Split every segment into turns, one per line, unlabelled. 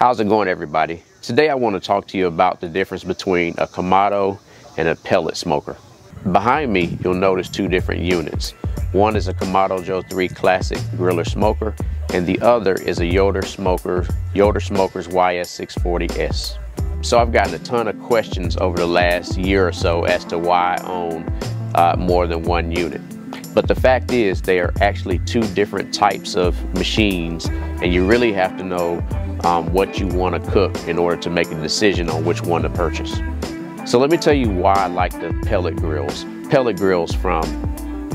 How's it going everybody? Today I want to talk to you about the difference between a Kamado and a pellet smoker. Behind me you'll notice two different units. One is a Kamado Joe 3 Classic Griller Smoker and the other is a Yoder Smoker, Yoder Smokers YS640S. So I've gotten a ton of questions over the last year or so as to why I own uh, more than one unit. But the fact is they are actually two different types of machines and you really have to know um, what you want to cook in order to make a decision on which one to purchase. So let me tell you why I like the pellet grills. Pellet grills from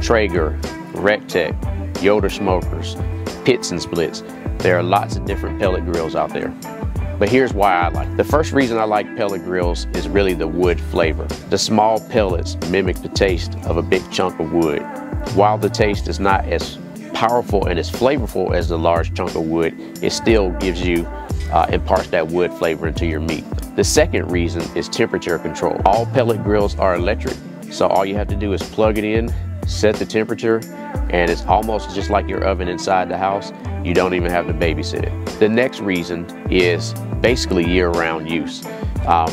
Traeger, Rectech, Yoder Smokers, Pitts and Spitts. There are lots of different pellet grills out there. But here's why I like. The first reason I like pellet grills is really the wood flavor. The small pellets mimic the taste of a big chunk of wood. While the taste is not as powerful and as flavorful as the large chunk of wood, it still gives you, uh, imparts that wood flavor into your meat. The second reason is temperature control. All pellet grills are electric, so all you have to do is plug it in, set the temperature, and it's almost just like your oven inside the house. You don't even have to babysit it. The next reason is basically year-round use. Um,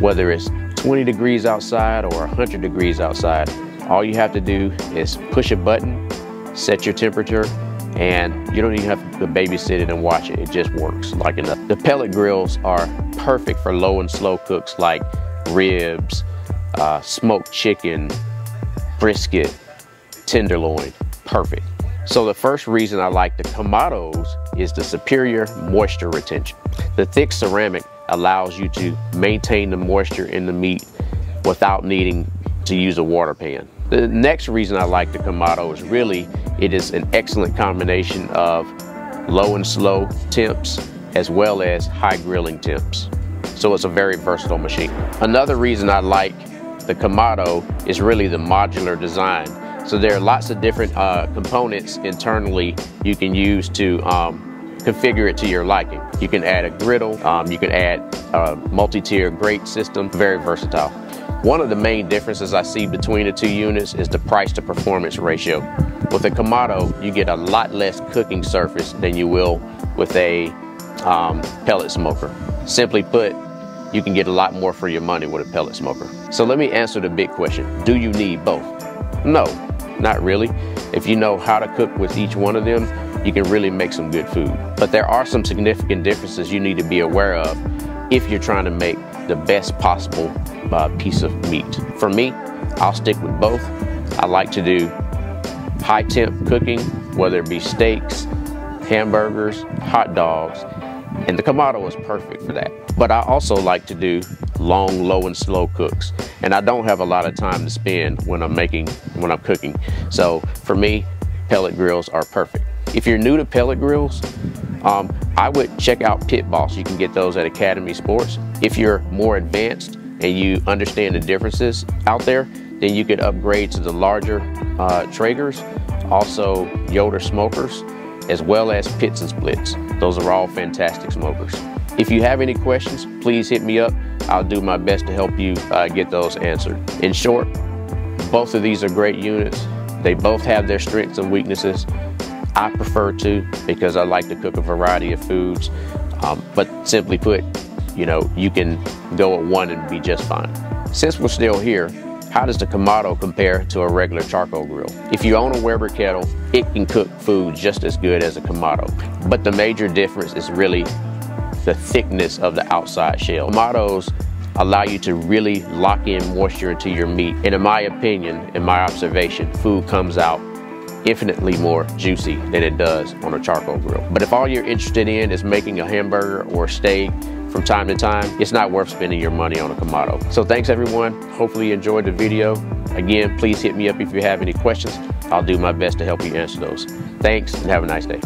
whether it's 20 degrees outside or 100 degrees outside, all you have to do is push a button set your temperature, and you don't even have to babysit it and watch it. It just works like enough. The pellet grills are perfect for low and slow cooks like ribs, uh, smoked chicken, brisket, tenderloin, perfect. So the first reason I like the Kamados is the superior moisture retention. The thick ceramic allows you to maintain the moisture in the meat without needing to use a water pan. The next reason I like the Kamado is really it is an excellent combination of low and slow temps as well as high grilling temps. So it's a very versatile machine. Another reason I like the Kamado is really the modular design. So there are lots of different uh, components internally you can use to um, configure it to your liking. You can add a griddle, um, you can add a multi-tier grate system, very versatile. One of the main differences I see between the two units is the price to performance ratio. With a Kamado, you get a lot less cooking surface than you will with a um, pellet smoker. Simply put, you can get a lot more for your money with a pellet smoker. So let me answer the big question. Do you need both? No, not really. If you know how to cook with each one of them, you can really make some good food. But there are some significant differences you need to be aware of if you're trying to make the best possible uh, piece of meat. For me, I'll stick with both. I like to do high temp cooking, whether it be steaks, hamburgers, hot dogs, and the Kamado is perfect for that. But I also like to do long, low and slow cooks. And I don't have a lot of time to spend when I'm making, when I'm cooking. So for me, pellet grills are perfect. If you're new to pellet grills, um, I would check out Pit Boss. You can get those at Academy Sports. If you're more advanced and you understand the differences out there, then you could upgrade to the larger uh, Traegers, also Yoder smokers, as well as Pitts and Spitts. Those are all fantastic smokers. If you have any questions, please hit me up. I'll do my best to help you uh, get those answered. In short, both of these are great units. They both have their strengths and weaknesses. I prefer to because I like to cook a variety of foods. Um, but simply put, you know, you can go at one and be just fine. Since we're still here, how does the Kamado compare to a regular charcoal grill? If you own a Weber kettle, it can cook food just as good as a Kamado. But the major difference is really the thickness of the outside shell. Kamados allow you to really lock in moisture into your meat. And in my opinion, in my observation, food comes out infinitely more juicy than it does on a charcoal grill. But if all you're interested in is making a hamburger or steak from time to time, it's not worth spending your money on a Kamado. So thanks everyone. Hopefully you enjoyed the video. Again, please hit me up if you have any questions. I'll do my best to help you answer those. Thanks and have a nice day.